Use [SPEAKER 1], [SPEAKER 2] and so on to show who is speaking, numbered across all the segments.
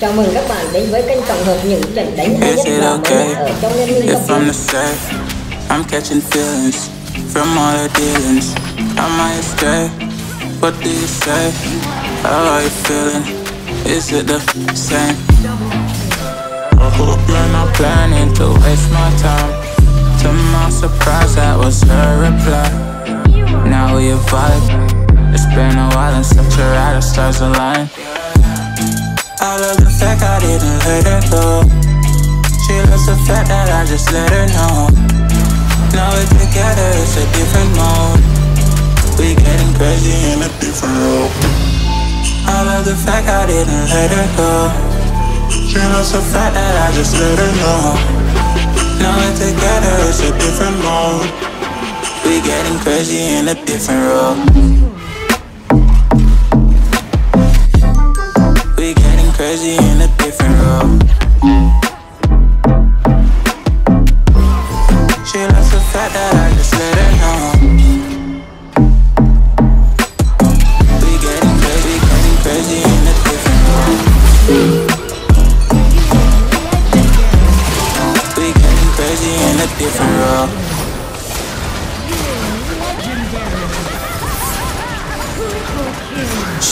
[SPEAKER 1] Chào mừng các bạn đến với kênh tổng hợp những trận đánh hay nhất và mới ở trong Liên minh
[SPEAKER 2] If I'm the same, I'm catching feelings from all the dealings. I might stay. What do you say? How are you feeling? Is it the same? I hope you're not planning to waste my time. To my surprise, that was her reply. Now we vibe. It's been a while such a ride, the stars align. I love the fact I didn't let her go. She loves the fact that I just let her know. Now we're together, it's a different mode. We getting crazy in a different role. I love the fact I didn't let her go. She loves the fact that I just let her know. Now we're together, it's a different mode. We getting crazy in a different role. We getting crazy in a different role. She loves the fact that I just let her know. We getting crazy, getting crazy in a different role.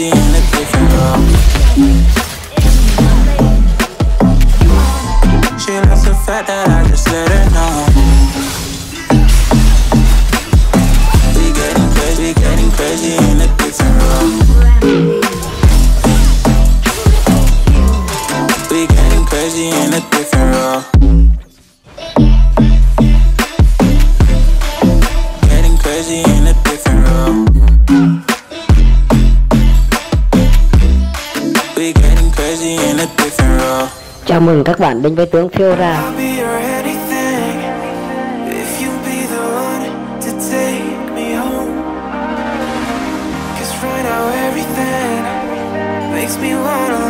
[SPEAKER 2] In different
[SPEAKER 1] Chào mừng các bạn đến với tướng
[SPEAKER 2] phiêu ra Makes me wanna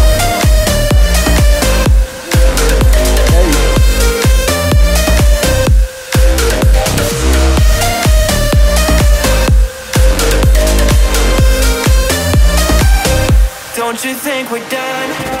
[SPEAKER 2] You think we're done?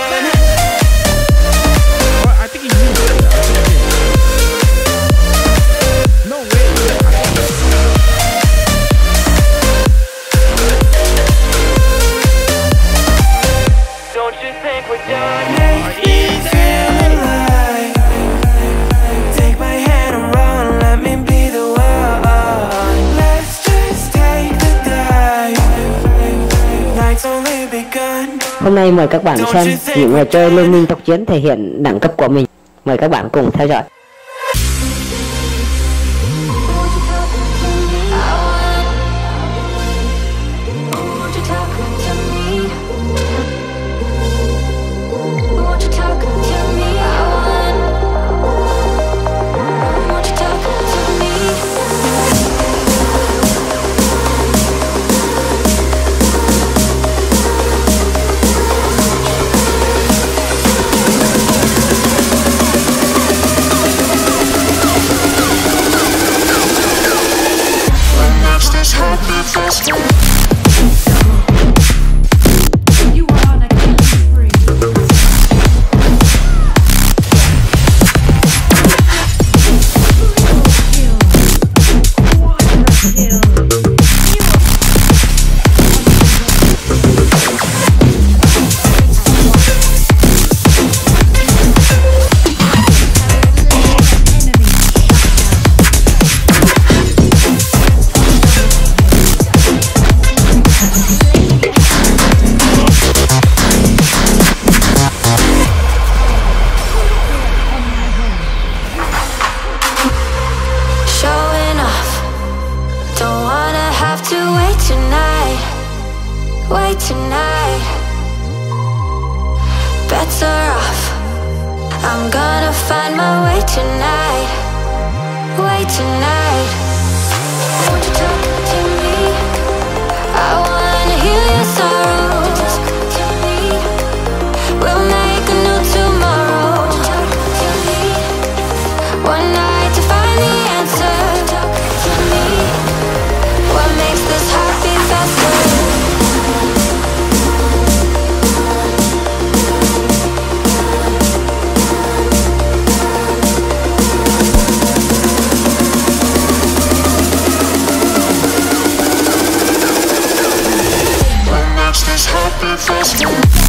[SPEAKER 1] Hôm nay mời các bạn xem những người chơi Liên minh tốc chiến thể hiện đẳng cấp của mình. Mời các bạn cùng theo dõi.
[SPEAKER 3] tonight.
[SPEAKER 4] Bets are
[SPEAKER 3] off I'm gonna find my way tonight. Way tonight. be first.